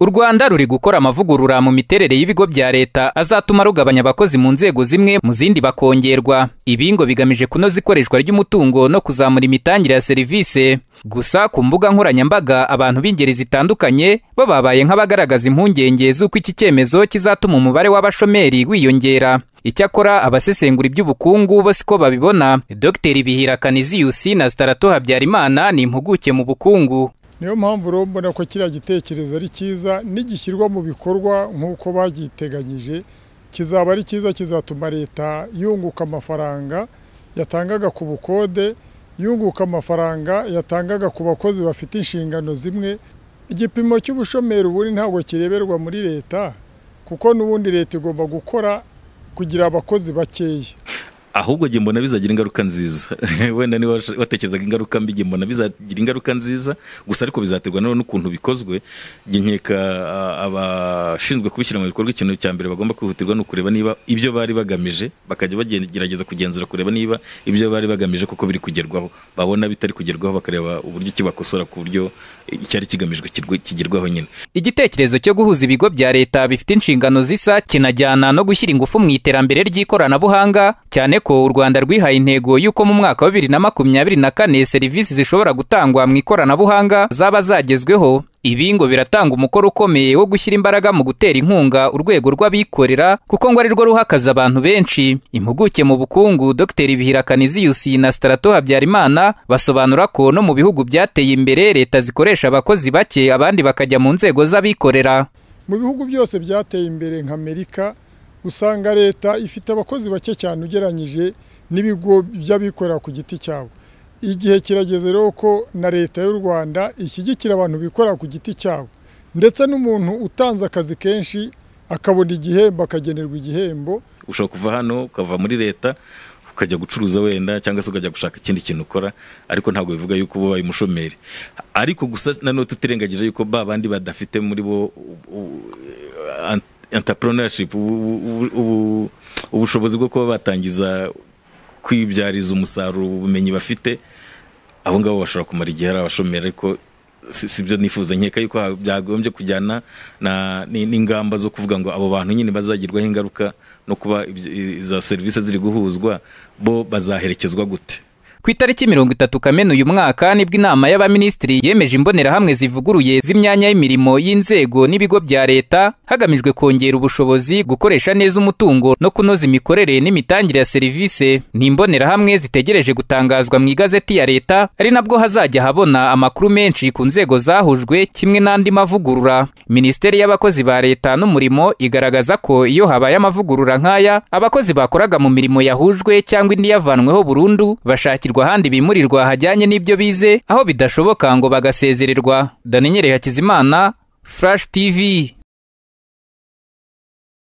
u rwanda ruri gukora amavugurura mu miterere y'ibigo bya leta azatuma rugabanya abakozi mu nzego zimwe mu zindi bakongerwa. Ibingo bigamije kunoza ikoreshwa ry'umutungo no kuzamura imitangire ya serivisi gusa ku mbuga nkoranyambaga abantu b'ingeri zitandukanye bo babaye nk'abagaragaza impungenge z'uko iki cyemezo kizatuma umubare w'abashomeri wiyongera. Icyakora abasesengura iby'ubukungu bo siko babibona. Dr. Bihira kaniziyusi na starato habyarimana ni impuguke mu bukungu niyo mpamvu rero mbona ko kiriya gitekerezo ari cyiza nigishyirwa mu bikorwa nk'uko bagiteganyije kizaba ari cyiza kizatuma leta yunguka amafaranga yatangaga ku bukode yunguka amafaranga yatangaga ku bakozi bafite inshingano zimwe. Igipimo cy'ubushomeri ubundi ntabwo kireberwa muri leta kuko n'ubundi leta igomba gukora kugira abakozi bakeya. Ahubwo njye mbona bizagira ingaruka nziza. Wenda niba watekerezaga ingaruka mbi njye mbona bizagira ingaruka nziza. Gusa ariko bizaterwa n'ukuntu bikozwe. Nkeka abashinzwe kubishyira mu bikorwa ikintu cya mbere bagomba kwihutirwa ni ukureba niba ibyo bari bagamije bakajya bagerageza kugenzura kureba niba ibyo bari bagamije koko biri kugerwaho. Babona bitari kugerwaho bakareba uburyo ki bakosora ku buryo icyari kigamijwe kigerwaho nyine. Igitekerezo cyo guhuza ibigo bya leta bifite inshingano zisa kinajyana no gushyira ingufu mu iterambere ry'ikoranabuhanga cyane ko u rwanda rwihaye intego y'uko mu mwaka wa bibiri na makumyabiri na kane serivisi zishobora gutangwa mu ikoranabuhanga zaba zagezweho ibi ngo biratanga umukoro ukomeye wo gushyira imbaraga mu gutera inkunga urwego rw'abikorera kuko ngo ari rwo ruhakaza abantu benshi. Impuguke mu bukungu dr. Bihira kaniziyusi na starato habyarimana basobanura ko no mu bihugu byateye imbere leta zikoresha abakozi bake abandi bakajya mu nzego z'abikorera. Mu bihugu byose byateye imbere nka amerika usanga leta ifite abakozi bake cyane ugereranyije n'ibigo by'abikorera ku giti cyabo. Igihe kirageze rero ko na leta y'u rwanda ishyigikira abantu bikorera ku giti cyabo. Ndetse n'umuntu utanze akazi kenshi akabona igihembo akagenerwa igihembo. Ushobora kuva hano ukava muri leta ukajya gucuruza wenda cyangwa se ukajya gushaka ikindi kintu ukora ariko ntabwo bivuga yuko uba ubaye umushomeri ariko gusa nanone tutirengagije yuko ba bandi badafite muri bo entrepreneurship ubushobozi bwo kuba batangiza kwibyariza umusaruro ubumenyi bafite abo ngabo bashobora kumara igihe ari abashomeri ariko si byo nifuza. Nkeka yuko byagombye kujyana n'ingamba zo kuvuga ngo abo bantu nyine bazagirwaho ingaruka no kuba izo serivisi ziri guhuzwa bo bazaherekezwa gute. Ku itariki mirongo itatu kamena uyu mwaka ni bwo inama y'abaminisitiri yemeje imbonerahamwe zivuguruye z'imyanya y'imirimo y'inzego n'ibigo bya leta hagamijwe kongera ubushobozi gukoresha neza umutungo no kunoza imikorere n'imitangire ya serivisi ni imbonerahamwe zitegereje gutangazwa mu igazeti ya leta ari nabwo hazajya habona amakuru menshi ku nzego zahujwe kimwe n'andi mavugurura. Minisiteri y'abakozi ba leta n'umurimo igaragaza ko iyo habaye amavugurura nk'aya abakozi bakoraga mu mirimo yahujwe cyangwa indi yavanweho burundu bashakira ahandi bimurirwa hajyanye n'ibyo bize aho bidashoboka ngo bagasezererwa. Daniel hakizimana flash tv